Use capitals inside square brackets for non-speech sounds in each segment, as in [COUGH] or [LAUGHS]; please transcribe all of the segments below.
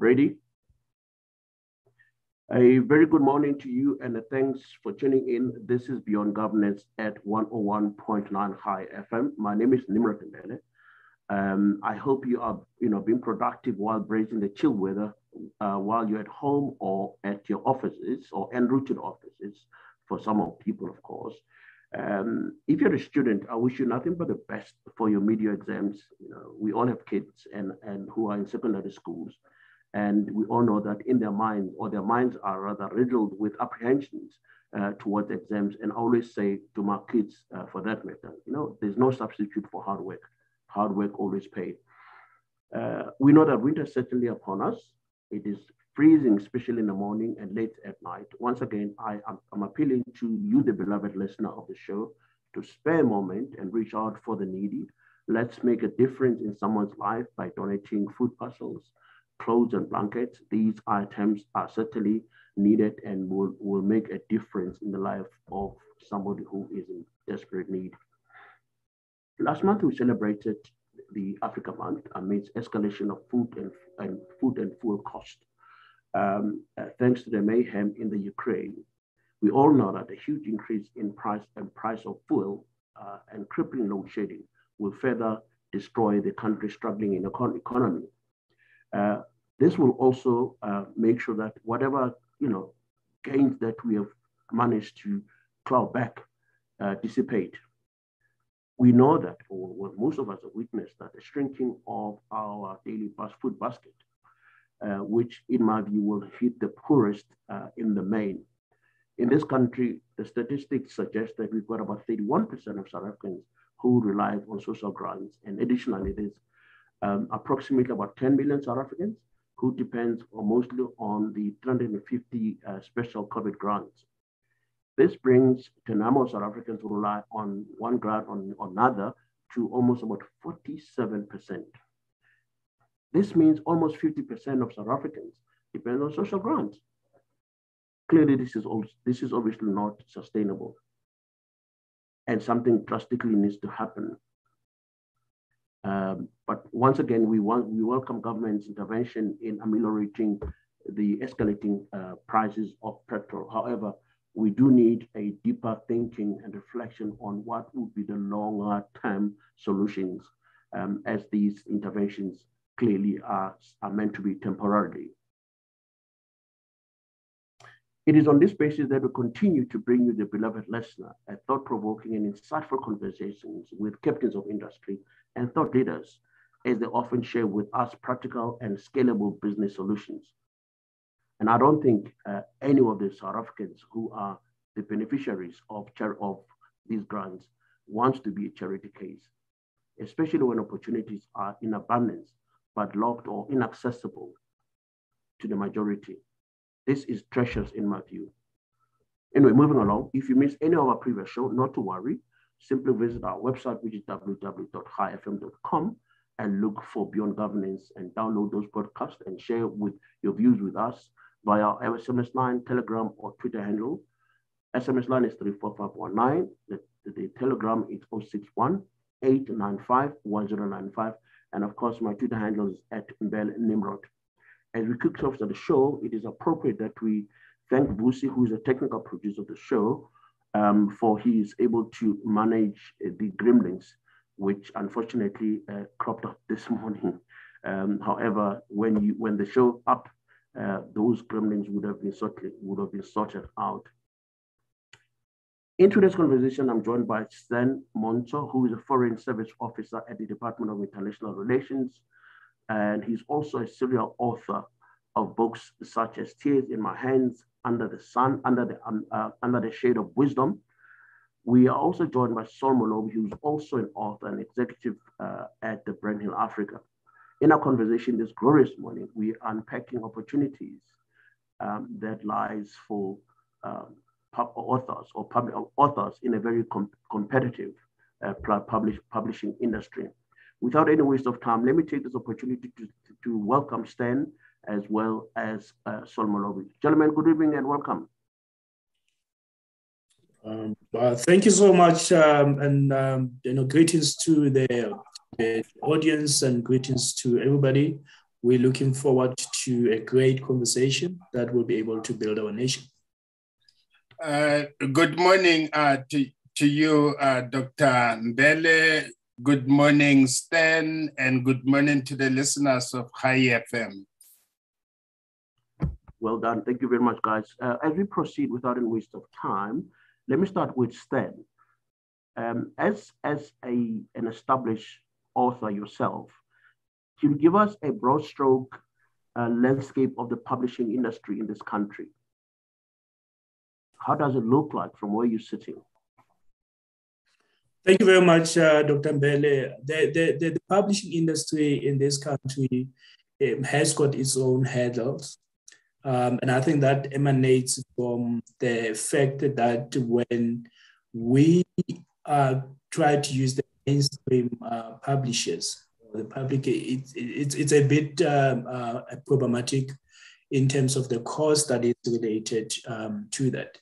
Ready? A very good morning to you and thanks for tuning in. This is Beyond Governance at 101.9 Chai FM. My name is Nimrod Mbele. Um, I hope you are, you know, being productive while braving the chill weather, uh, while you're at home or at your offices or en route to offices, for some of people, of course. Um, if you're a student, I wish you nothing but the best for your media exams. You know, we all have kids and, and who are in secondary schools. And we all know that in their minds, or their minds are rather riddled with apprehensions uh, towards exams. And I always say to my kids, uh, for that matter, you know, there's no substitute for hard work. Hard work always pays. Uh, we know that winter is certainly upon us. It is freezing, especially in the morning and late at night. Once again, I am I'm appealing to you, the beloved listener of the show, to spare a moment and reach out for the needy. Let's make a difference in someone's life by donating food parcels, clothes, and blankets. These items are certainly needed and will, will make a difference in the life of somebody who is in desperate need. Last month, we celebrated the Africa Month amidst escalation of food and, and food and fuel cost um, uh, thanks to the mayhem in the Ukraine. We all know that a huge increase in price and price of fuel uh, and crippling load shedding will further destroy the country struggling in econ economy. Uh, this will also uh, make sure that whatever you know gains that we have managed to claw back uh, dissipate. We know that, or most of us have witnessed that the shrinking of our daily food basket uh, which in my view will hit the poorest uh, in the main. In this country, the statistics suggest that we've got about 31% of South Africans who rely on social grants. And additionally, there's um, approximately about 10 million South Africans who depends mostly on the 350 uh, special COVID grants. This brings of South Africans who rely on one grant or another to almost about 47%. This means almost 50% of South Africans depend on social grants. Clearly, this is, also, this is obviously not sustainable. And something drastically needs to happen. Um, but once again, we, want, we welcome government's intervention in ameliorating the escalating uh, prices of petrol. However, we do need a deeper thinking and reflection on what would be the longer term solutions um, as these interventions clearly are, are meant to be temporarily. It is on this basis that we continue to bring you the beloved listener, a thought-provoking and insightful conversations with captains of industry and thought leaders as they often share with us practical and scalable business solutions. And I don't think uh, any of the South Africans who are the beneficiaries of, of these grants wants to be a charity case, especially when opportunities are in abundance but locked or inaccessible to the majority. This is treasures in my view. Anyway, moving along, if you missed any of our previous show, not to worry, simply visit our website, which is www.chaifm.com and look for Beyond Governance and download those podcasts and share with your views with us via our SMS line, Telegram, or Twitter handle. SMS line is 34519. The, the, the Telegram is 061 895 1095. And of course, my Twitter handle is at Mbel Nimrod. As we kick off the show, it is appropriate that we thank Vusi, who is a technical producer of the show, um, for he is able to manage uh, the gremlins, which unfortunately uh, cropped up this [LAUGHS] morning. Um, however, when you when the show up, uh, those gremlins would have been sorted would have been sorted out. In today's conversation, I'm joined by Stan Montsho, who is a Foreign Service Officer at the Department of International Relations. And he's also a serial author of books such as Tears in My Hands, Under the Sun, Under the, um, uh, Under the Shade of Wisdom. We are also joined by Saul Molobi, who's also an author and executive uh, at the Brandhill Africa. In our conversation this glorious morning, we are unpacking opportunities um, that lies for um, authors or public authors in a very com competitive uh, publish, publishing industry. Without any waste of time, let me take this opportunity to, to welcome Stan as well as uh, Saul Molobi. Gentlemen, good evening and welcome. Um, uh, thank you so much, um, and um, you know, greetings to the, the, audience and greetings to everybody we're looking forward to a great conversation that will be able to build our nation. Uh, good morning uh, to, to you, uh, Dr. Mbele. Good morning, Stan, and good morning to the listeners of Chai FM. Well done. Thank you very much, guys. Uh, as we proceed without any waste of time, let me start with Stan. Um, as as a, an established author yourself, can you give us a broad stroke uh, landscape of the publishing industry in this country? How does it look like from where you're sitting? Thank you very much, uh, Dr. Mbele. The, the, the, the, publishing industry in this country um, has got its own hurdles. Um, and I think that emanates from the fact that when we uh, try to use the mainstream uh, publishers, the public, it, it, it's a bit um, uh, problematic in terms of the cost that is related um, to that.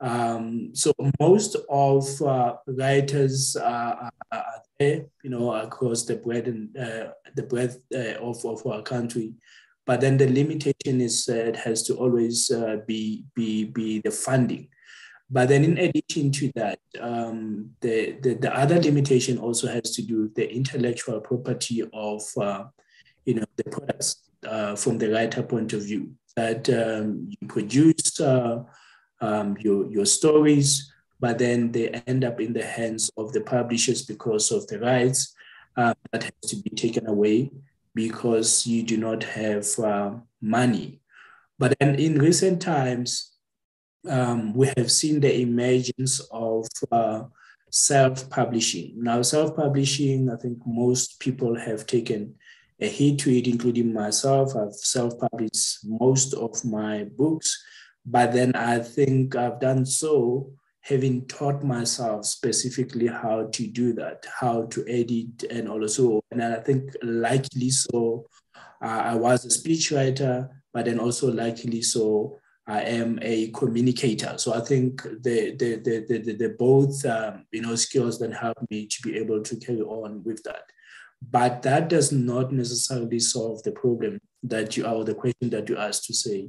Um, so most of uh, writers are, are, there, you know, across the breadth and uh, the breadth uh, of, of our country. But then the limitation is uh, it has to always uh, be, be, be the funding. But then in addition to that, um, the, the, the, other limitation also has to do with the intellectual property of, uh, you know, the products from the writer point of view that um, you produce um, your, your stories, but then they end up in the hands of the publishers because of the rights uh, that has to be taken away because you do not have uh, money. But then in recent times, um, we have seen the emergence of uh, self-publishing. Now, self-publishing, I think most people have taken a hit to it, including myself. I've self-published most of my books. But then I think I've done so having taught myself specifically how to do that, how to edit, and also, and I think likely so, uh, I was a speechwriter, but then also likely so, I am a communicator. So I think the the the the, the, both um, you know skills that help me to be able to carry on with that. But that does not necessarily solve the problem that you are the question that you asked to say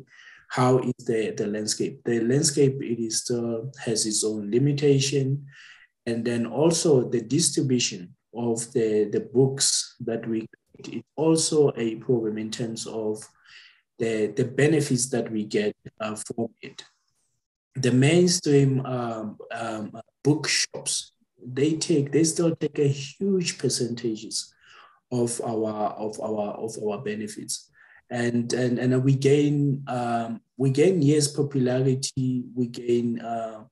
how is the, the landscape? The landscape, it is still has its own limitation. And then also the distribution of the, the books that we it's also a problem in terms of the, the benefits that we get uh, from it. The mainstream um, um, bookshops, they take, they still take a huge percentages of our of our of our benefits and and and we gain um, we gain yes popularity we gain uh,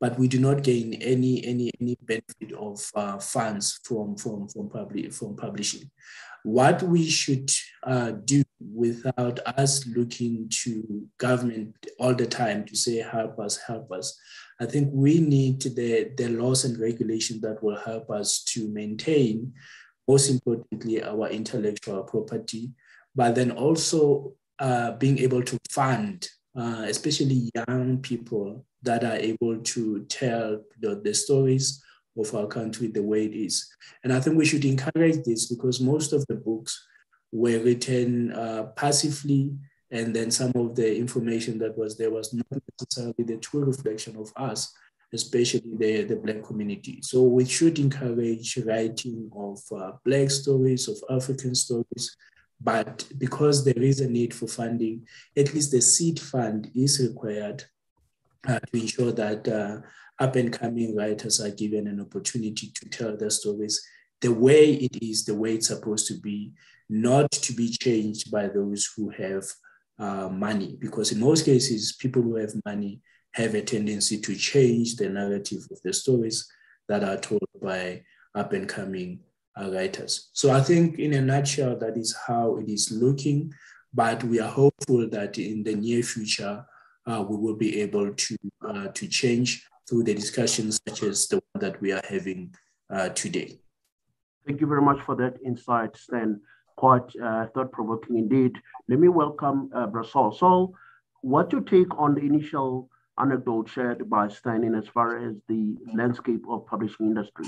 but we do not gain any any any benefit of uh, funds from from from public from publishing. What we should uh, do without us looking to government all the time to say help us help us i think we need the the laws and regulations that will help us to maintain most importantly our intellectual property but then also uh, being able to fund, uh, especially young people that are able to tell the, the stories of our country the way it is. And I think we should encourage this because most of the books were written uh, passively, and then some of the information that was there was not necessarily the true reflection of us, especially the, the Black community. So we should encourage writing of uh, Black stories, of African stories, but because there is a need for funding, at least the seed fund is required uh, to ensure that uh, up and coming writers are given an opportunity to tell their stories the way it is, the way it's supposed to be, not to be changed by those who have uh, money. Because in most cases, people who have money have a tendency to change the narrative of the stories that are told by up and coming writers. So I think in a nutshell, that is how it is looking, but we are hopeful that in the near future, uh, we will be able to, uh, to change through the discussions such as the one that we are having uh, today. Thank you very much for that insight, Stan. Quite uh, thought-provoking indeed. Let me welcome uh, Brasol. So what's your take on the initial anecdote shared by Stan in as far as the landscape of publishing industry?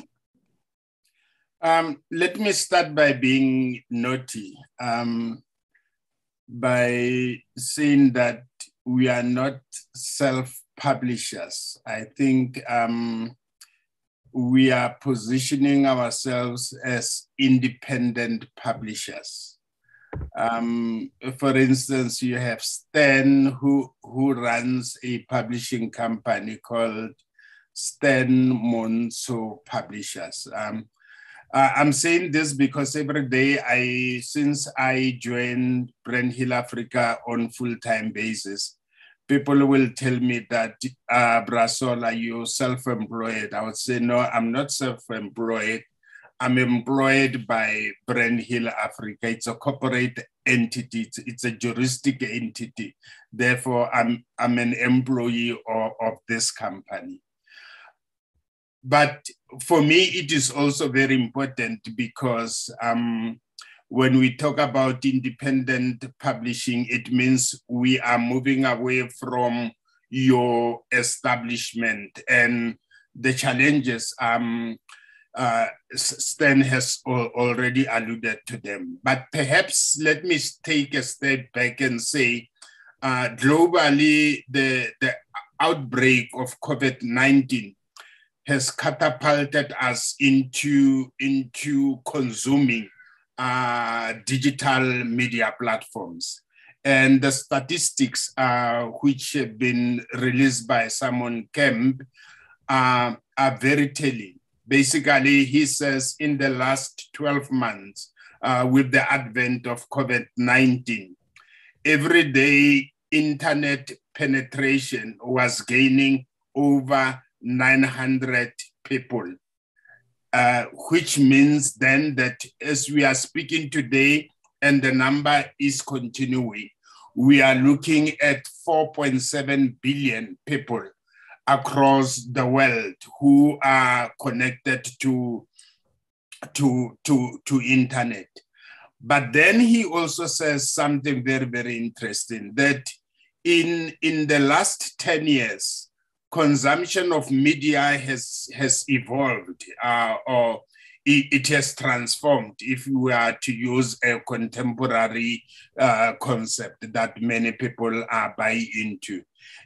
Um, let me start by being naughty. Um, by saying that we are not self publishers. I think um, we are positioning ourselves as independent publishers. Um, for instance, you have Stan, who, who runs a publishing company called Stan Montsho Publishers. Um, uh, I'm saying this because every day I, since I joined Brandhill Africa on full-time basis, people will tell me that, uh, Brasola, you self-employed. I would say, no, I'm not self-employed. I'm employed by Brandhill Africa. It's a corporate entity. It's, it's a juristic entity. Therefore, I'm, I'm an employee of, of this company. But for me, it is also very important because um, when we talk about independent publishing, it means we are moving away from your establishment and the challenges. Um, uh, Stan has already alluded to them. But perhaps let me take a step back and say, uh, globally, the, the outbreak of COVID 19 has catapulted us into, into consuming uh, digital media platforms. And the statistics, uh, which have been released by Simon Kemp, uh, are very telling. Basically, he says in the last 12 months, uh, with the advent of COVID 19, every day internet penetration was gaining over 900 people, uh, which means then that as we are speaking today and the number is continuing, we are looking at 4.7 billion people across the world who are connected to, to, to, to internet. But then he also says something very, very interesting that in, in the last 10 years, consumption of media has has evolved uh, or it, it, has transformed if we are to use a contemporary uh, concept that many people are buying into.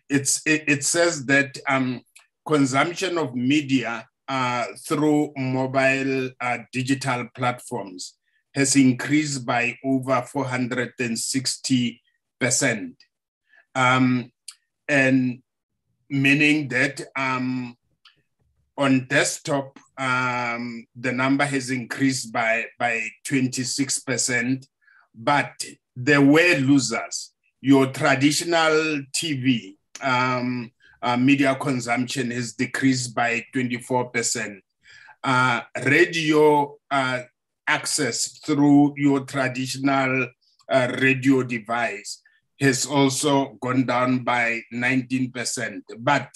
It's it, it says that um, consumption of media uh, through mobile uh, digital platforms has increased by over 460 percent. Um, and meaning that um, on desktop, um, the number has increased by, by 26%, but there were losers. Your traditional TV um, uh, media consumption has decreased by 24%. Uh, radio uh, access through your traditional uh, radio device has also gone down by 19%. But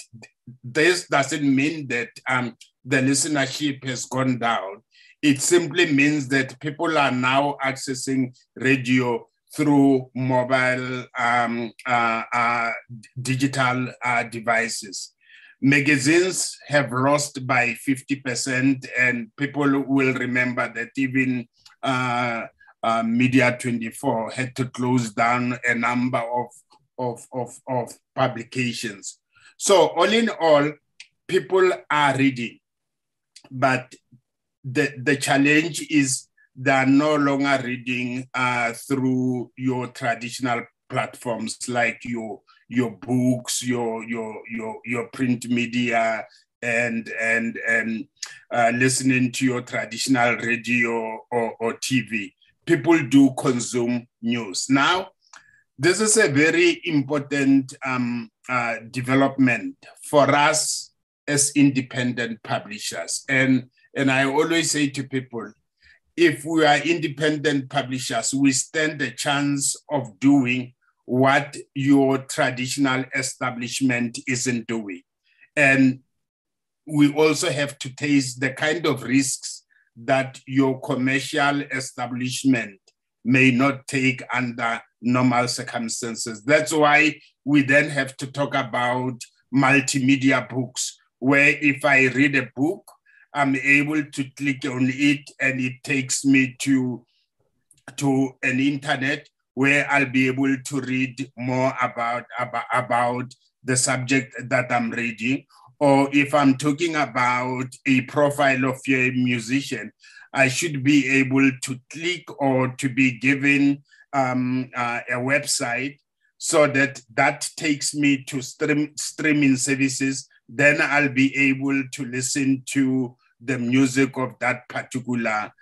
this doesn't mean that um, the listenership has gone down. It simply means that people are now accessing radio through mobile um, uh, uh, digital uh, devices. Magazines have lost by 50%, and people will remember that even uh, Media 24 had to close down a number of, of, of, of publications. So, all in all, people are reading, but the, the challenge is they are no longer reading uh, through your traditional platforms like your your books, your your your your print media, and and and uh, listening to your traditional radio or, or TV people do consume news. Now, this is a very important um, uh, development for us as independent publishers. And, and I always say to people, if we are independent publishers, we stand the chance of doing what your traditional establishment isn't doing. And we also have to taste the kind of risks that your commercial establishment may not take under normal circumstances. That's why we then have to talk about multimedia books, where if I read a book, I'm able to click on it and it takes me to, to an internet where I'll be able to read more about, about, about the subject that I'm reading. Or if I'm talking about a profile of a musician, I should be able to click or to be given um, uh, a website so that that takes me to stream, streaming services. Then I'll be able to listen to the music of that particular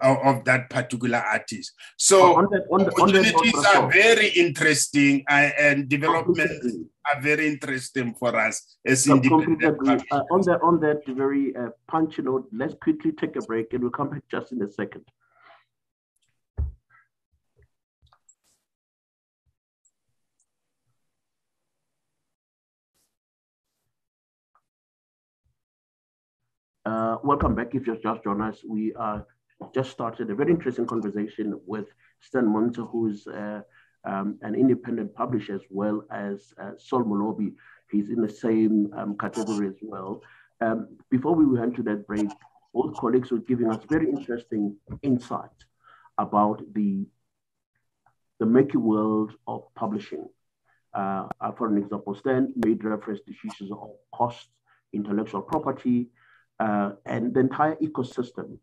of that particular artist. So on that, on the, opportunities on are very interesting uh, and developments are very interesting for us as so independent. Uh, on that on that very uh, punchy note, let's quickly take a break and we'll come back just in a second. Uh, welcome back. If you've just joined us, we are just started a very interesting conversation with Stan Montsho, who's uh, um, an independent publisher as well as uh, Saul Molobi. He's in the same um, category as well. Um, before we went to that break, both colleagues were giving us very interesting insight about the, the murky world of publishing. Uh, for an example, Stan made reference to issues of cost, intellectual property, uh, and the entire ecosystem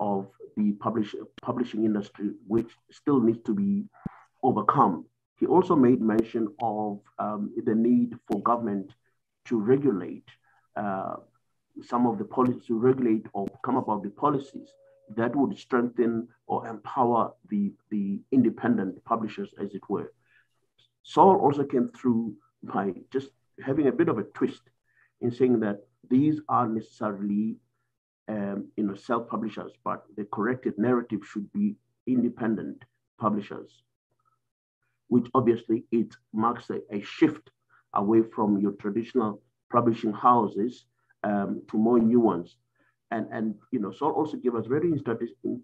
of the publish, publishing industry, which still needs to be overcome. He also made mention of um, the need for government to regulate uh, some of the policies, to regulate or come up with the policies that would strengthen or empower the, the independent publishers, as it were. Saul also came through by just having a bit of a twist in saying that these are necessarily um, you know, self-publishers, but the corrected narrative should be independent publishers, which obviously it marks a, a shift away from your traditional publishing houses um, to more new ones. And, and you know, Saul also give us very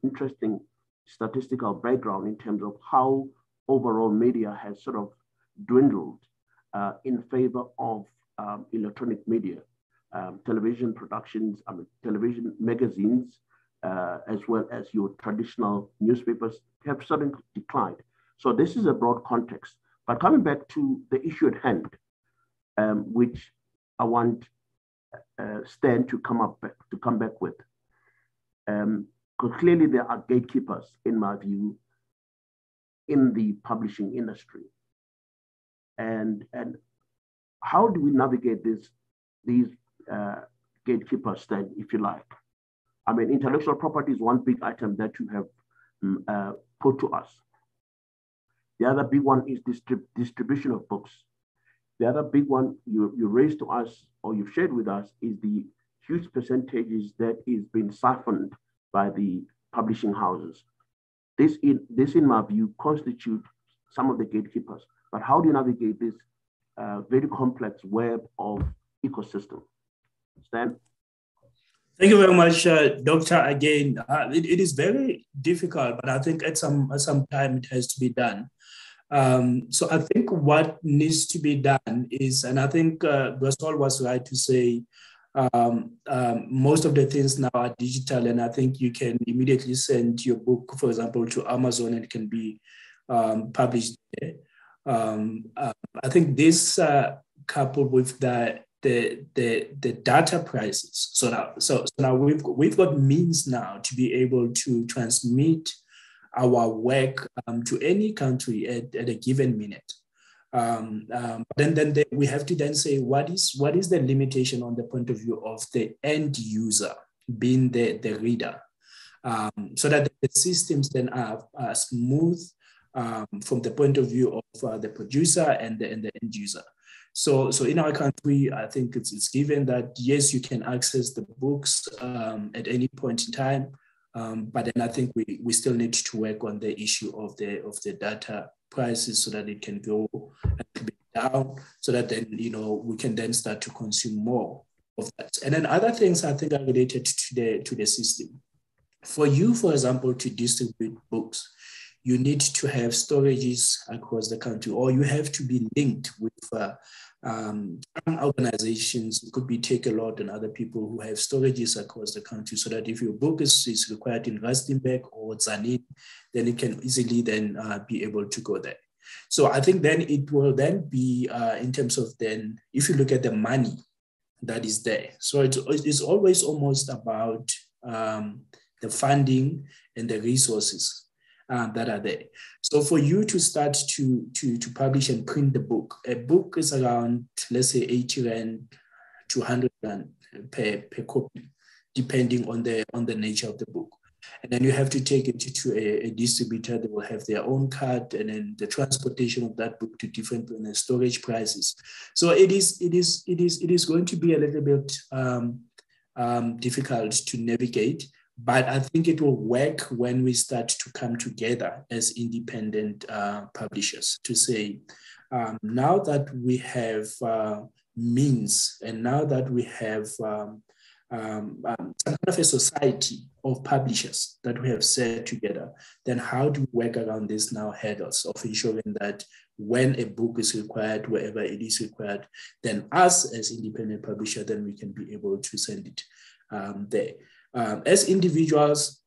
interesting statistical background in terms of how overall media has sort of dwindled uh, in favor of um, electronic media um, television productions, I mean, television magazines, uh, as well as your traditional newspapers have suddenly declined. So this is a broad context. But coming back to the issue at hand, um, which I want uh, Stan to come up to come back with, because um, clearly there are gatekeepers, in my view, in the publishing industry. And and how do we navigate this these uh, gatekeeper stand, if you like. I mean, intellectual property is one big item that you have um, uh, put to us. The other big one is distrib distribution of books. The other big one you, you raised to us or you've shared with us is the huge percentages that is being siphoned by the publishing houses. This in, this, in my view, constitutes some of the gatekeepers. But how do you navigate this uh, very complex web of ecosystem? Stan? Thank you very much, uh, Doctor. Again, uh, it, it is very difficult, but I think at some at some time it has to be done. Um, so I think what needs to be done is, and I think uh, Gasol was right to say, um, um, most of the things now are digital, and I think you can immediately send your book, for example, to Amazon and it can be um, published there. Um, uh, I think this uh, coupled with the the, the, the data prices. So now, so, so now we've, we've got means now to be able to transmit our work um, to any country at, at a given minute. Um, um, then, then the, we have to then say what is what is the limitation on the point of view of the end user being the, the reader um, so that the systems then are, are smooth um, from the point of view of uh, the producer and the, and the end user. So, so in our country, I think it's, it's given that yes, you can access the books um, at any point in time, um, but then I think we, we still need to work on the issue of the of the data prices so that it can go down, so that then you know we can then start to consume more of that. And then other things I think are related to the to the system. For you, for example, to distribute books, you need to have storages across the country, or you have to be linked with uh, um, organizations. It could be Takealot and other people who have storages across the country, so that if your book is, is required in Rustenburg or Tzaneen, then it can easily then uh, be able to go there. So I think then it will then be uh, in terms of then, if you look at the money that is there. So it's, it's always almost about um, the funding and the resources uh, that are there. So for you to start to, to, to publish and print the book, a book is around, let's say 80 rand, 200 rand per, per copy, depending on the, on the nature of the book. And then you have to take it to a, a distributor. They will have their own card, and then the transportation of that book to different and storage prices. So it is, it is, it is, it is going to be a little bit um, um, difficult to navigate. But I think it will work when we start to come together as independent uh, publishers to say, um, now that we have uh, means and now that we have um, um, um, some kind of a society of publishers that we have set together, then how do we work around these now hurdles of ensuring that when a book is required, wherever it is required, then us as independent publisher, then we can be able to send it um, there. Um, as individuals,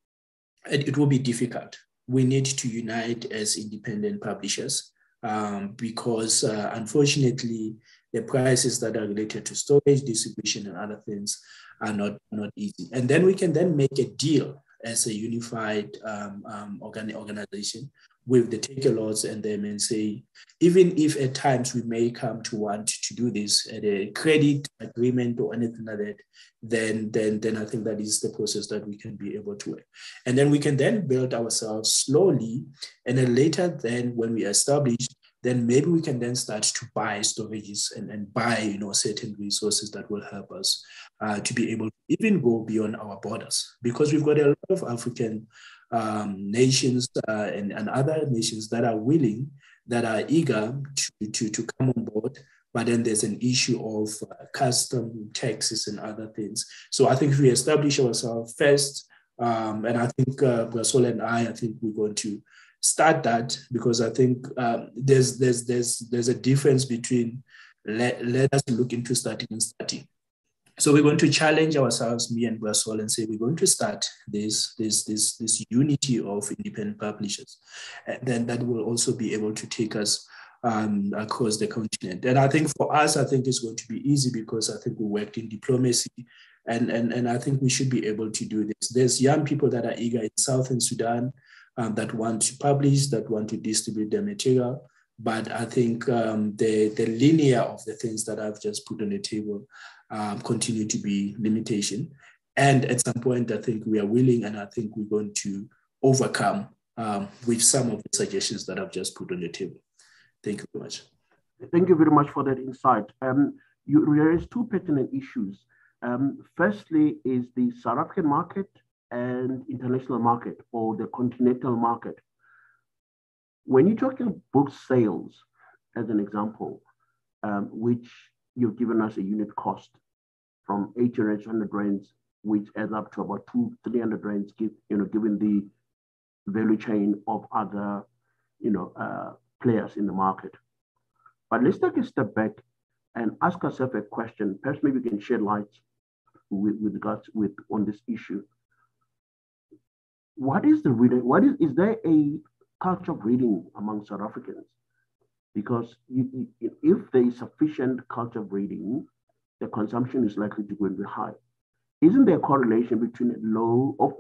it, it, will be difficult. We need to unite as independent publishers um, because uh, unfortunately, the prices that are related to storage, distribution, and other things are not, not easy. And then we can then make a deal as a unified um, um, organization with the Takealots and them and say, even if at times we may come to want to do this at a credit agreement or anything like that, then, then, then I think that is the process that we can be able to. And then we can then build ourselves slowly. And then later, then when we establish then maybe we can then start to buy storages and, and buy you know certain resources that will help us uh, to be able to even go beyond our borders because we've got a lot of African um, nations uh, and, and other nations that are willing, that are eager to, to, to come on board. But then there's an issue of uh, custom taxes and other things. So I think we establish ourselves first, um, and I think uh, Brasol and I, I think we're going to start that because I think um, there's there's there's there's a difference between let us look into starting and starting. So we're going to challenge ourselves, me and Brasol, and say we're going to start this this this this unity of independent publishers, and then that will also be able to take us um, across the continent. And I think for us, I think it's going to be easy because I think we worked in diplomacy and, and, and I think we should be able to do this. There's young people that are eager in Southern Sudan um, that want to publish, that want to distribute their material. But I think um, the, the linear of the things that I've just put on the table um, continue to be limitation. And at some point, I think we are willing and I think we're going to overcome um, with some of the suggestions that I've just put on the table. Thank you very much. Thank you very much for that insight. Um, you raised two pertinent issues. Um, firstly, is the South African market and international market or the continental market. When you're talking book sales, as an example, um, which you've given us a unit cost from 800 rands, which adds up to about two, 300 rands, give, you know, given the value chain of other, you know, uh, players in the market. But let's take a step back and ask ourselves a question. Perhaps maybe we can shed light with, with regards with on this issue what is the reading? What is is there a culture of reading among South Africans? Because you, you, if there is sufficient culture of reading, the consumption is likely to go and be high. Isn't there a correlation between low? Of,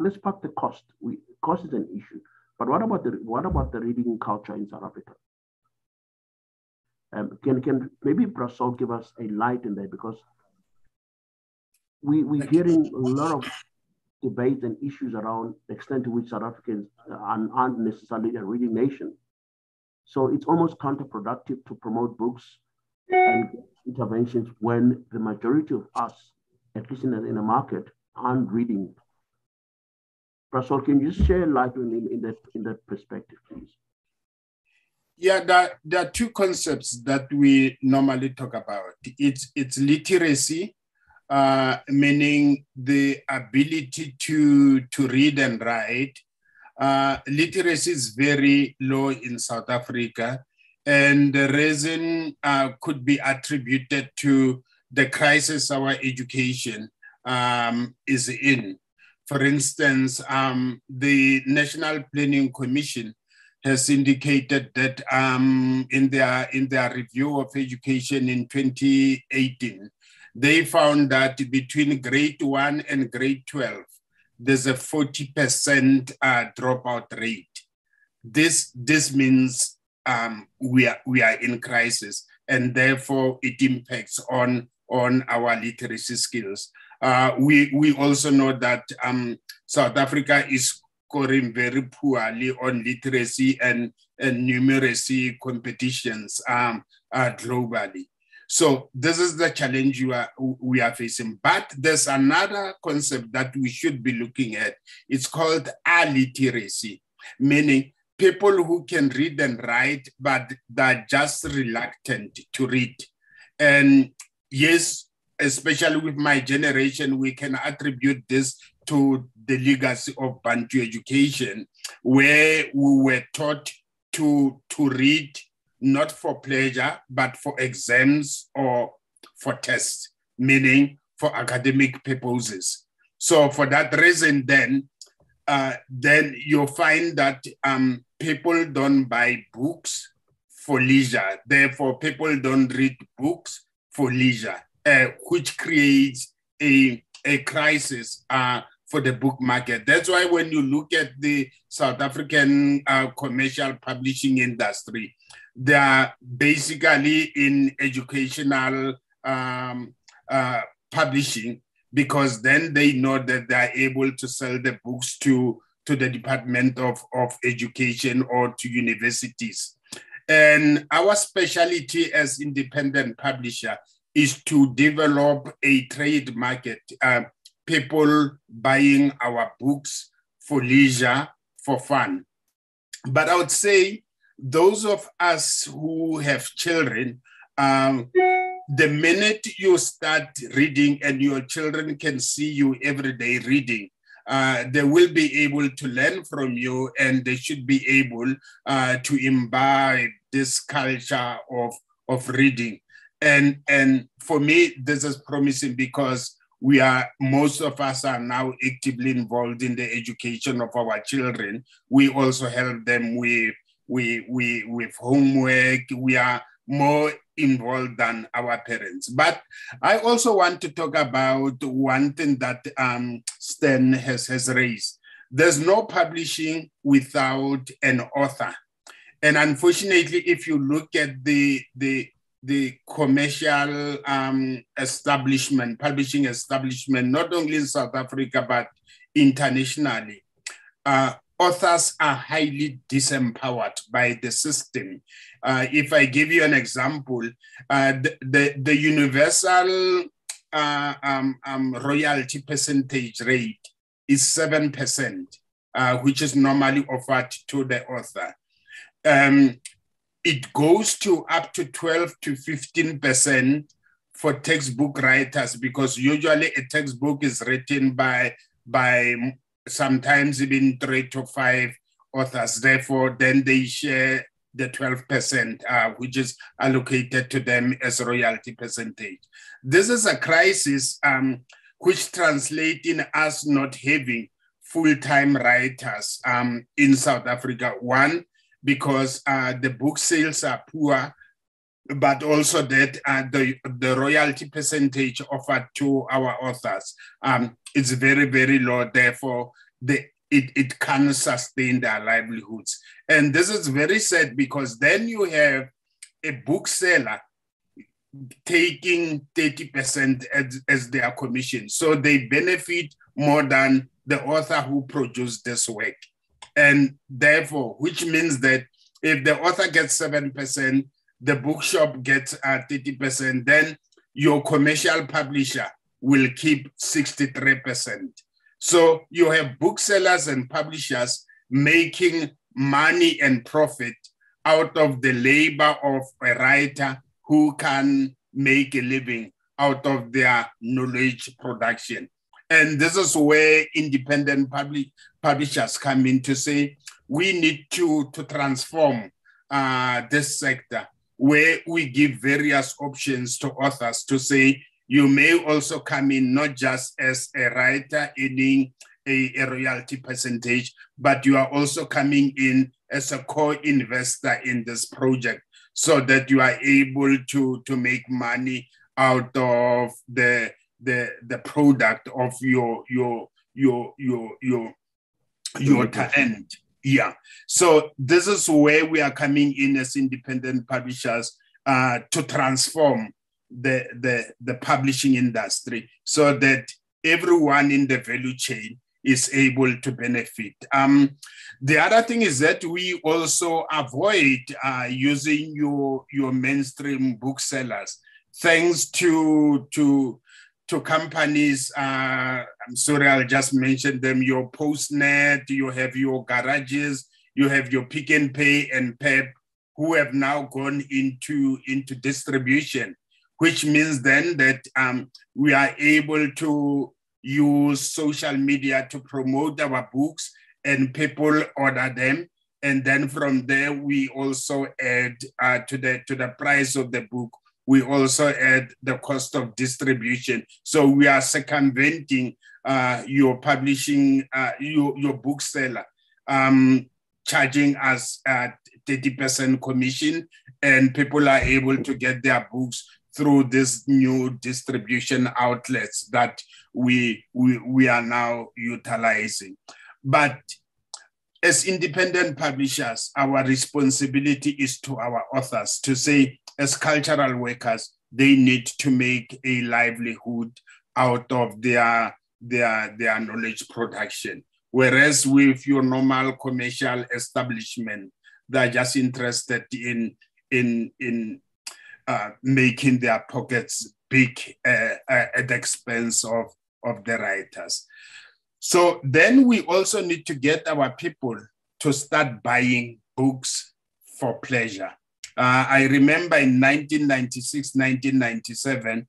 let's park the cost. We, cost is an issue, but what about the what about the reading culture in South Africa? Um, can can maybe Brasol give us a light in there because we we're hearing a lot of debates and issues around the extent to which South Africans aren't necessarily a reading nation. So it's almost counterproductive to promote books and interventions when the majority of us, at least in the, in the market, aren't reading. Brasol, can you share light in, in, that, in that perspective, please? Yeah, there, there are two concepts that we normally talk about. It's, it's literacy uh, meaning the ability to, to read and write, uh, literacy is very low in South Africa, and the reason uh, could be attributed to the crisis our education um, is in. For instance, um, the National Planning Commission has indicated that um, in, their, in their review of education in 2018, they found that between grade one and grade 12, there's a 40% uh, dropout rate. This, this means um, we, are, we are in crisis and therefore it impacts on, on our literacy skills. Uh, we, we also know that um, South Africa is scoring very poorly on literacy and, and numeracy competitions um, uh, globally. So this is the challenge are, we are facing. But there's another concept that we should be looking at. It's called aliteracy, meaning people who can read and write, but they're just reluctant to read. And yes, especially with my generation, we can attribute this to the legacy of Bantu education, where we were taught to, to read not for pleasure, but for exams or for tests, meaning for academic purposes. So for that reason, then, uh, then you'll find that um, people don't buy books for leisure. Therefore, people don't read books for leisure, uh, which creates a, a crisis uh, for the book market. That's why when you look at the South African uh, commercial publishing industry, they are basically in educational um, uh, publishing because then they know that they are able to sell the books to, to the Department of, of Education or to universities. And our specialty as independent publisher is to develop a trade market, uh, people buying our books for leisure, for fun. But I would say those of us who have children, um, the minute you start reading and your children can see you every day reading, uh, they will be able to learn from you and they should be able uh, to imbibe this culture of, of reading. And, and for me, this is promising because we are most of us are now actively involved in the education of our children we also help them with with homework, we are more involved than our parents. But I also want to talk about one thing that um, Stan has, has raised. There's no publishing without an author. And unfortunately, if you look at the, the, the commercial um, establishment, publishing establishment, not only in South Africa, but internationally, uh, authors are highly disempowered by the system. Uh, if I give you an example, uh, the, the, the, universal uh, um, um, royalty percentage rate is 7%, uh, which is normally offered to the author. Um, it goes to up to 12 to 15% for textbook writers because usually a textbook is written by by sometimes even three to five authors. Therefore, then they share the 12%, uh, which is allocated to them as royalty percentage. This is a crisis um, which translates in us not having full-time writers um, in South Africa. One, because uh, the book sales are poor, but also that uh, the, the royalty percentage offered to our authors um, is very, very low. Therefore, the, it, it can sustain their livelihoods. And this is very sad because then you have a bookseller taking 30% as, as their commission. So they benefit more than the author who produced this work. And therefore, which means that if the author gets 7%, the bookshop gets uh, 30%, then your commercial publisher will keep 63%. So you have booksellers and publishers making money and profit out of the labor of a writer who can make a living out of their knowledge production. And this is where independent public publishers come in to say, we need to, to transform uh, this sector where we give various options to authors to say, you may also come in not just as a writer earning a, a royalty percentage, but you are also coming in as a co-investor in this project so that you are able to, to make money out of the, the, the product of your, your, your, your, your, your talent. Yeah. So this is where we are coming in as independent publishers uh, to transform the, the, the publishing industry so that everyone in the value chain is able to benefit. Um, the other thing is that we also avoid uh, using your, your mainstream booksellers thanks to, to, to companies. Uh, I'm sorry, I'll just mention them. Your Postnet, you have your garages, you have your Pick n Pay and PEP, who have now gone into, into distribution, which means then that um, we are able to use social media to promote our books and people order them. And then from there we also add uh, to the to the price of the book. We also add the cost of distribution. So we are circumventing uh, your publishing uh, your, your bookseller um, charging us at 30% commission and people are able to get their books through these new distribution outlets that we, we, we are now utilizing. But as independent publishers, our responsibility is to our authors to say, as cultural workers, they need to make a livelihood out of their, their, their knowledge production. Whereas with your normal commercial establishment, they're just interested in, in, in uh, making their pockets big uh, uh, at the expense of, of the writers. So then we also need to get our people to start buying books for pleasure. Uh, I remember in 1996, 1997,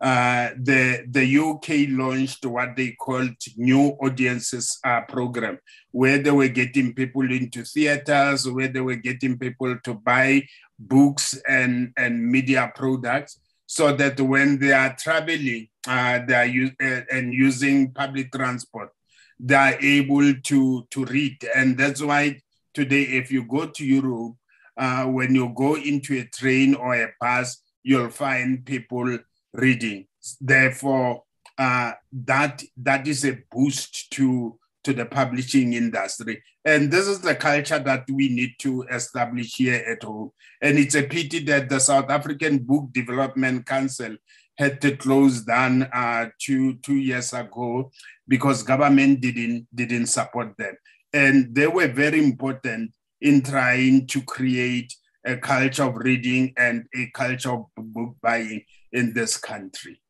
uh, the, the UK launched what they called New Audiences uh, Program, where they were getting people into theaters, where they were getting people to buy books and, and media products so that when they are traveling uh, they are uh, and using public transport, they are able to, to read. And that's why today, if you go to Europe, uh, when you go into a train or a bus, you'll find people reading. Therefore, uh, that that is a boost to to the publishing industry. And this is the culture that we need to establish here at home. And it's a pity that the South African Book Development Council had to close down uh, two, two years ago because government didn't, didn't support them. And they were very important in trying to create a culture of reading and a culture of book buying in this country.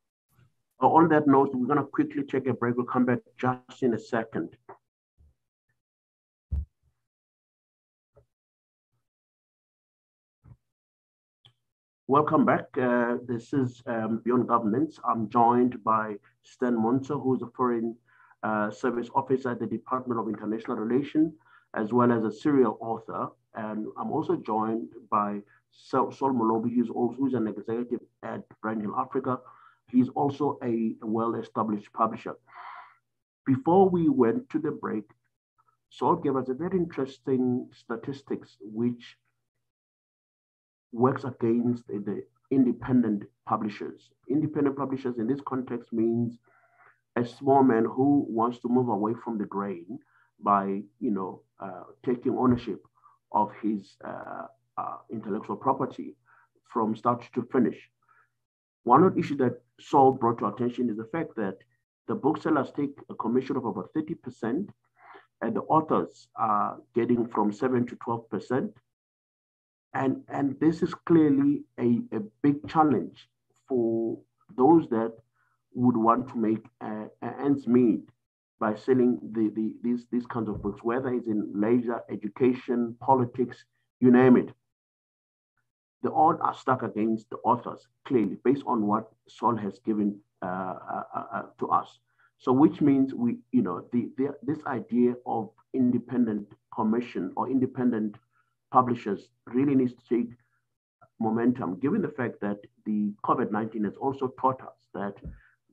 On that note, we're going to quickly take a break. We'll come back just in a second. Welcome back. Uh, this is um, Beyond Governments. I'm joined by Stan Montsho, who's a Foreign uh, Service Officer at the Department of International Relations, as well as a serial author. And I'm also joined by Saul, Molobi, who's, also, who's an executive at Brandhill Africa, He's also a well-established publisher. Before we went to the break, Saul gave us a very interesting statistics which works against the independent publishers. Independent publishers in this context means a small man who wants to move away from the grain by, you know, uh, taking ownership of his uh, uh, intellectual property from start to finish. One of the issues that Saul brought to attention is the fact that the booksellers take a commission of about 30%, and the authors are getting from 7 to 12%. And, and this is clearly a, a big challenge for those that would want to make uh, ends meet by selling the, the, these, these kinds of books, whether it's in leisure, education, politics, you name it the odds are stuck against the authors, clearly, based on what Saul has given uh, uh, uh, to us. So which means we, you know, the, the this idea of independent commission or independent publishers really needs to take momentum, given the fact that the COVID-19 has also taught us that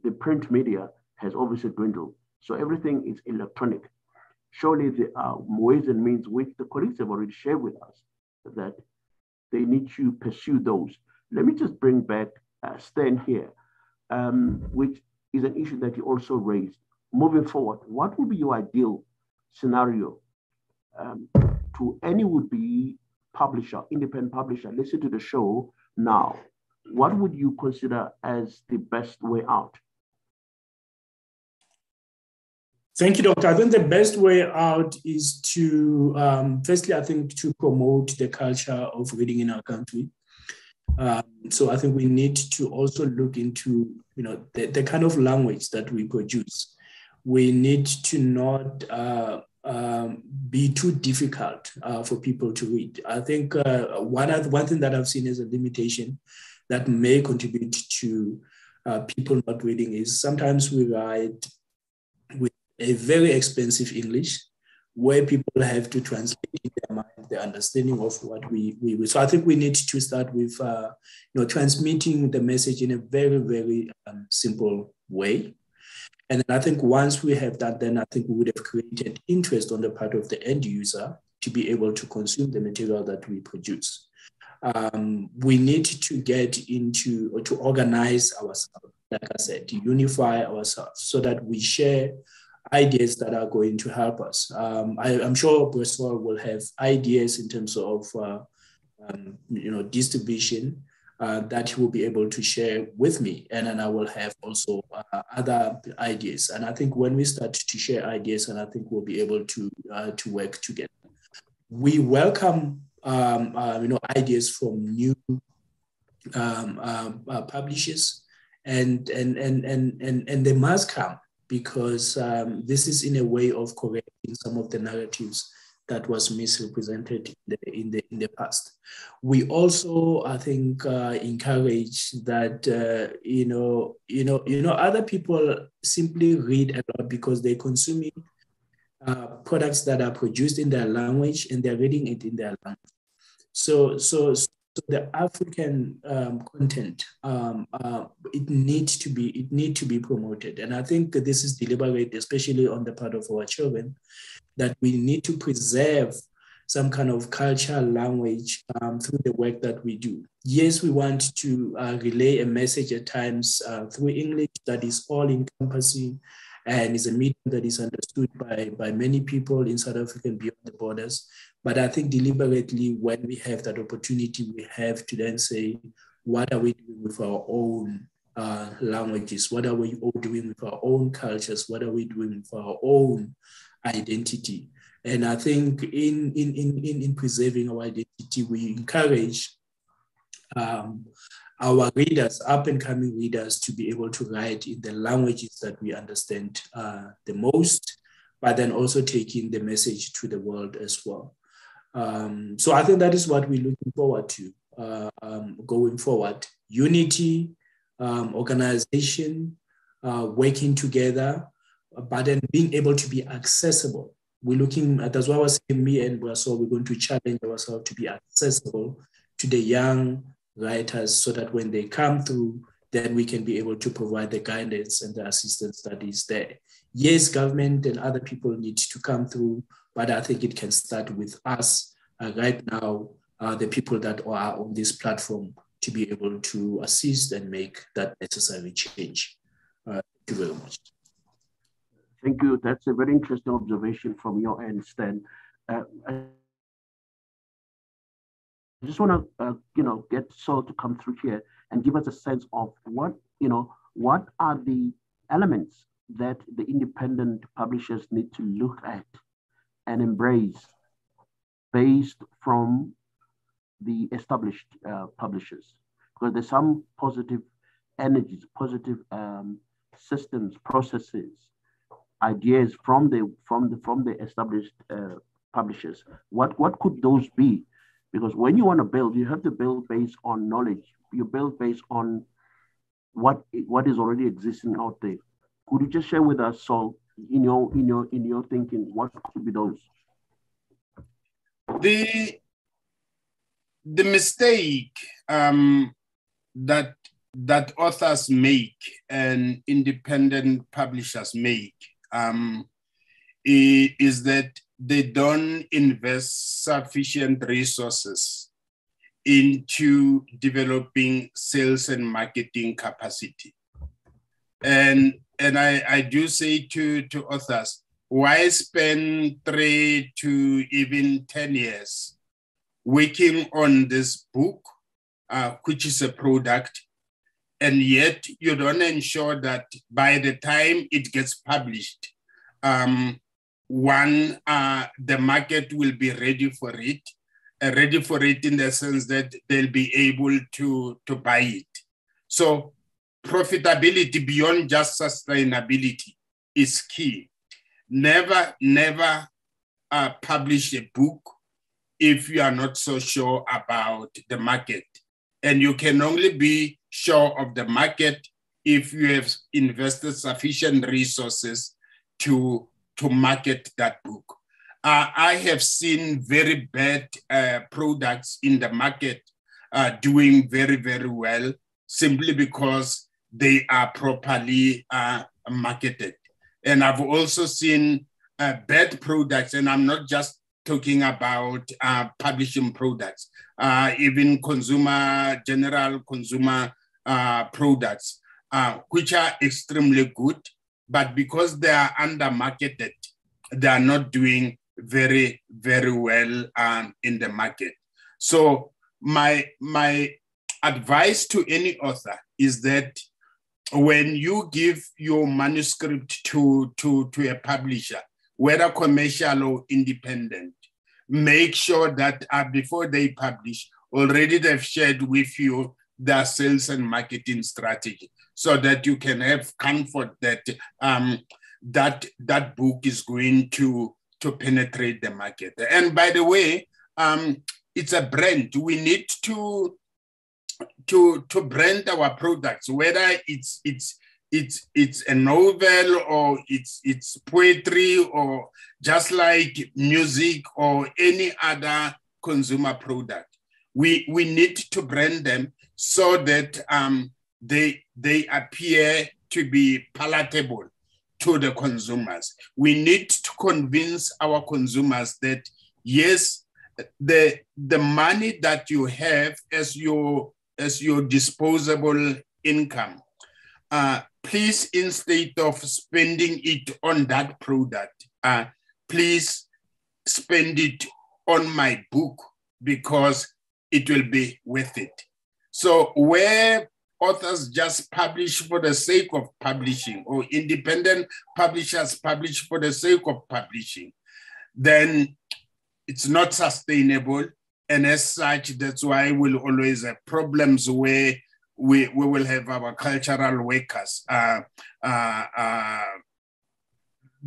the print media has obviously dwindled. So everything is electronic. Surely there are ways and means which the colleagues have already shared with us that they need to pursue those. Let me just bring back uh, Stan here, um, which is an issue that you also raised. Moving forward, what would be your ideal scenario um, to any would-be publisher, independent publisher, listen to the show now, what would you consider as the best way out? Thank you, Doctor. I think the best way out is to, um, firstly, I think to promote the culture of reading in our country. Um, so I think we need to also look into, you know, the, the kind of language that we produce. We need to not uh, um, be too difficult uh, for people to read. I think uh, one, one thing that I've seen as a limitation that may contribute to uh, people not reading is sometimes we write with a very expensive English where people have to translate in their mind the understanding of what we, we, so I think we need to start with uh, you know transmitting the message in a very very um, simple way and I think once we have that, then I think we would have created interest on the part of the end user to be able to consume the material that we produce. Um, we need to get into or to organize ourselves, like I said, to unify ourselves so that we share ideas that are going to help us. Um, I, am sure Bristol will have ideas in terms of uh, um, you know distribution uh, that he will be able to share with me. And then I will have also uh, other ideas. And I think when we start to share ideas, and I think we'll be able to, uh, to work together. We welcome um, uh, you know, ideas from new um, uh, publishers and, and, and, and, and, and they must come because um, this is in a way of correcting some of the narratives that was misrepresented in the, in the, in the past. We also, I think, uh, encourage that uh, you know, you know, you know, other people simply read a lot because they're consuming uh, products that are produced in their language and they're reading it in their language. So, so, so the African um, content, um, uh, it needs to be it need to be promoted, and I think this is deliberate, especially on the part of our children, that we need to preserve some kind of culture, language um, through the work that we do. Yes, we want to uh, relay a message at times uh, through English that is all encompassing and is a medium that is understood by, by many people in South Africa and beyond the borders. But I think deliberately, when we have that opportunity, we have to then say, what are we doing with our own uh, languages? What are we all doing with our own cultures? What are we doing with our own identity. And I think in, in, in, in, preserving our identity, we encourage um, our readers, up and coming readers, to be able to write in the languages that we understand uh, the most, but then also taking the message to the world as well. Um, Saul I think that is what we're looking forward to uh, um, going forward. Unity, um, organization, uh, working together, but then being able to be accessible. We're looking at, that's why I was saying me and so we're going to challenge ourselves to be accessible to the young writers so that when they come through, then we can be able to provide the guidance and the assistance that is there. Yes, government and other people need to come through, but I think it can start with us uh, right now, uh, the people that are on this platform to be able to assist and make that necessary change. Uh, thank you very much. Thank you. That's a very interesting observation from your end, Stan. Uh, I just want to, uh, you know, get Saul to come through here and give us a sense of what, you know, what are the elements that the independent publishers need to look at and embrace based from the established uh, publishers. Because there's some positive energies, positive um, systems, processes ideas from the from the from the established uh, publishers. What what could those be? Because when you want to build you have to build based on knowledge. You build based on what what is already existing out there. Could you just share with us, so in your in your in your thinking, what could be those? The the mistake um, that that authors make and independent publishers make um, is that they don't invest sufficient resources into developing sales and marketing capacity. And, and I, I do say to, to authors, why spend three to even 10 years working on this book, uh, which is a product, and yet you don't ensure that by the time it gets published, um, one, uh, the market will be ready for it, uh, ready for it in the sense that they'll be able to, to buy it. So profitability beyond just sustainability is key. Never, never uh, publish a book if you are not so sure about the market. And you can only be sure of the market if you have invested sufficient resources to, to market that book. Uh, I have seen very bad uh, products in the market uh, doing very, very well simply because they are properly uh, marketed. And I've also seen uh, bad products, and I'm not just talking about uh, publishing products, even consumer, general consumer uh, products, uh, which are extremely good, but because they are under marketed, they are not doing very, very well um, in the market. So my, my advice to any author is that when you give your manuscript to, to, to a publisher, whether commercial or independent, make sure that uh, before they publish, already they've shared with you their sales and marketing strategy so that you can have comfort that um, that that book is going to to penetrate the market. And by the way, um, it's a brand. We need to to to brand our products, whether it's it's it's it's a novel or it's it's poetry or just like music or any other consumer product. We we need to brand them so that um, they, they appear to be palatable to the consumers. We need to convince our consumers that yes, the, the money that you have as your, as your disposable income, uh, please, instead of spending it on that product, uh, please spend it on my book because it will be worth it. So where authors just publish for the sake of publishing or independent publishers publish for the sake of publishing, then it's not sustainable. And as such, that's why we'll always have problems where we, we will have our cultural workers uh, uh, uh,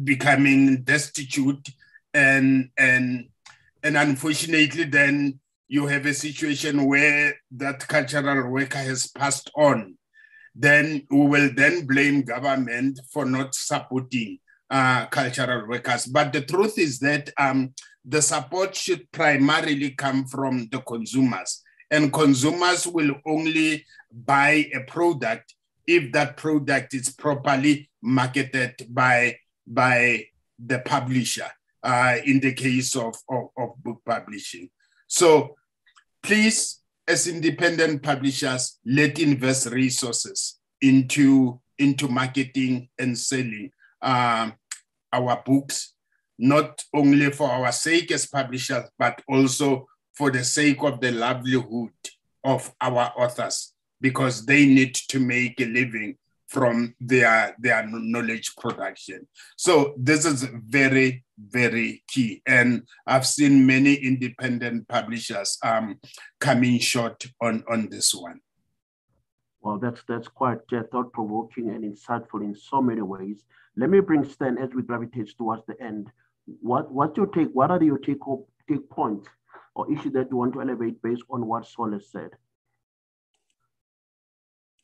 becoming destitute and, and, and unfortunately then you have a situation where that cultural worker has passed on, then we will then blame government for not supporting uh, cultural workers. But the truth is that um, the support should primarily come from the consumers. And consumers will only buy a product if that product is properly marketed by, by the publisher uh, in the case of, of, of book publishing. So please, as independent publishers, let invest resources into, into marketing and selling uh, our books, not only for our sake as publishers, but also for the sake of the livelihood of our authors, because they need to make a living from their, their knowledge production. So this is very, very key. And I've seen many independent publishers um, coming short on, on this one. Well, that's that's quite uh, thought-provoking and insightful in so many ways. Let me bring Stan as we gravitate towards the end. What what's your take? What are your take take points or issues that you want to elevate based on what Saul has said?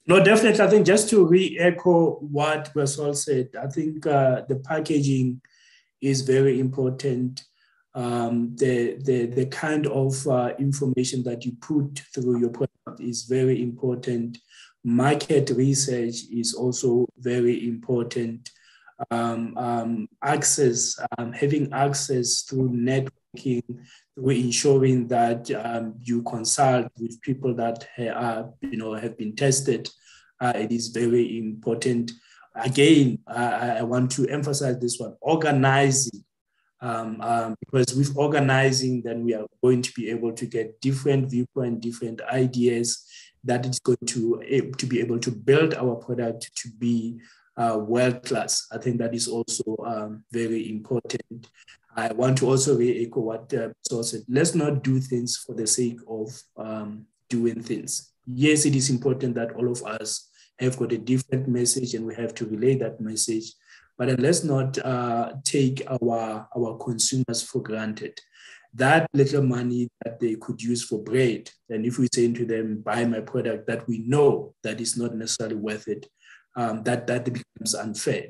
No, definitely. I think just to re-echo what Rasol said, I think uh, the packaging is very important. Um, the, the, the kind of uh, information that you put through your product is very important. Market research is also very important. Um, um, access, um, having access through networking, through ensuring that um, you consult with people that are, you know, have been tested. Uh, it is very important. Again, I, I want to emphasize this one: organizing um, um, because with organizing, then we are going to be able to get different viewpoint, different ideas that is going to, to be able to build our product to be uh, world class. I think that is also um, very important. I want to also re-echo what uh, Saul said. Let's not do things for the sake of um, doing things. Yes, it is important that all of us have got a different message and we have to relay that message. But let's not uh, take our, our consumers for granted. That little money that they could use for bread, and if we say to them, buy my product that we know that is not necessarily worth it, um, that, that becomes unfair.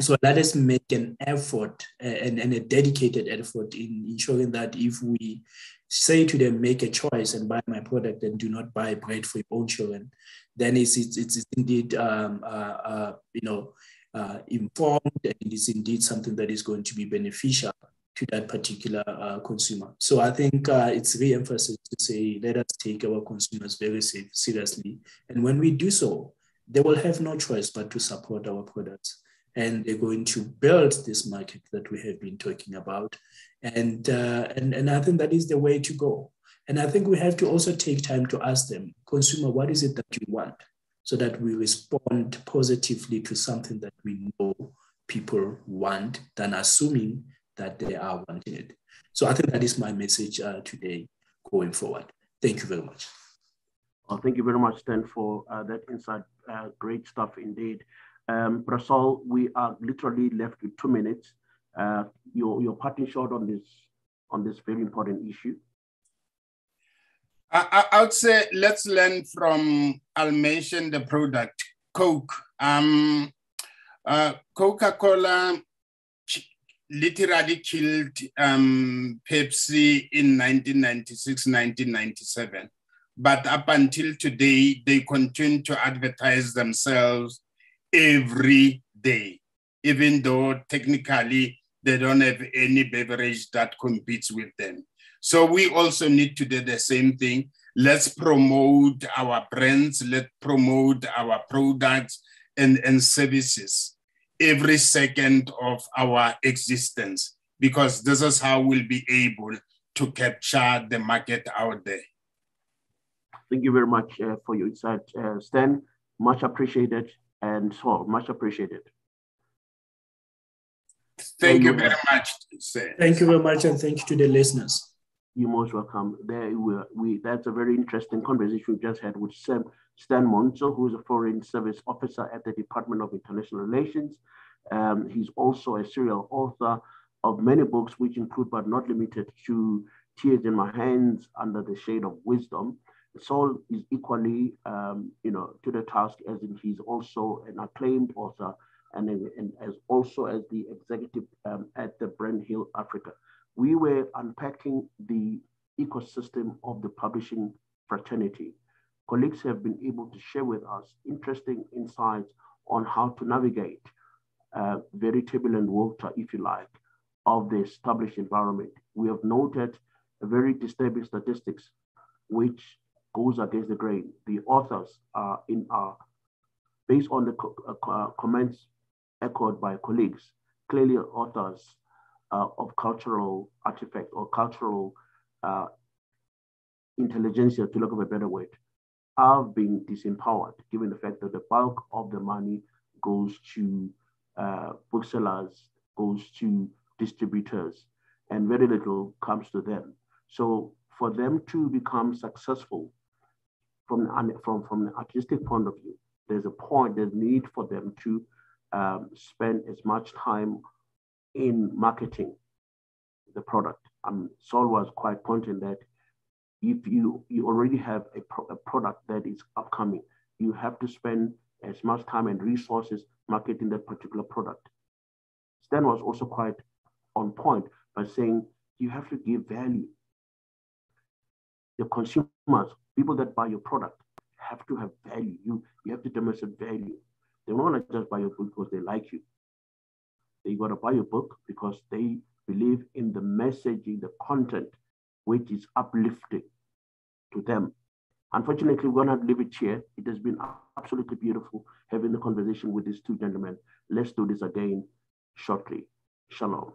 So let us make an effort and, and a dedicated effort in ensuring that if we say to them, make a choice and buy my product and do not buy bread for your own children, then it's, it's, it's indeed, um, uh, uh, you know, uh, informed and it is indeed something that is going to be beneficial to that particular uh, consumer. So I think uh, it's re-emphasized to say, let us take our consumers very seriously. And when we do so, they will have no choice but to support our products. And they're going to build this market that we have been talking about. And, uh, and, and I think that is the way to go. And I think we have to also take time to ask them, consumer, what is it that you want? so that we respond positively to something that we know people want than assuming that they are wanting it. So I think that is my message uh, today going forward. Thank you very much. Well, thank you very much, Stan, for uh, that insight. Uh, great stuff indeed. Um, we are literally left with two minutes. Uh, your, your parting shot on this on this very important issue. I, I, would say let's learn from, I'll mention the product, Coke. Um, uh, Coca-Cola literally killed um, Pepsi in 1996, 1997. But up until today, they continue to advertise themselves every day, even though technically they don't have any beverage that competes with them. So we also need to do the same thing. Let's promote our brands, let's promote our products and, and services every second of our existence, because this is how we'll be able to capture the market out there. Thank you very much uh, for your insight, uh, Stan. Much appreciated and so much appreciated. Thank you very much. Sir. Thank you very much, and thank you to the listeners you're most welcome. There we, we that's a very interesting conversation we just had with Sam Stan Montsho, who is a Foreign Service Officer at the Department of International Relations. Um, he's also a serial author of many books, which include but not limited to Tears in My Hands, Under the Shade of Wisdom. Saul is equally, um, you know, to the task as in he's also an acclaimed author and, and as also as the executive um, at the Brandhill Africa we were unpacking the ecosystem of the publishing fraternity. Colleagues have been able to share with us interesting insights on how to navigate uh, very turbulent water, if you like, of the established environment. We have noted a very disturbing statistics which goes against the grain. The authors are in our, based on the co uh, comments echoed by colleagues, clearly authors uh, of cultural artifact or cultural uh, intelligentsia, to look of a better word, have been disempowered, given the fact that the bulk of the money goes to uh, booksellers, goes to distributors, and very little comes to them. So for them to become successful from, from, from an artistic point of view, there's a point, there's need for them to um, spend as much time in marketing the product. Um, Saul was quite pointing that if you, you already have a, pro a product that is upcoming, you have to spend as much time and resources marketing that particular product. Stan was also quite on point by saying you have to give value. The consumers, people that buy your product, have to have value. You, you have to demonstrate value. They want to just buy your book because they like you. They got to buy your book because they believe in the messaging, the content, which is uplifting to them. Unfortunately, we're going to leave it here. It has been absolutely beautiful having the conversation with these two gentlemen. Let's do this again shortly. Shalom.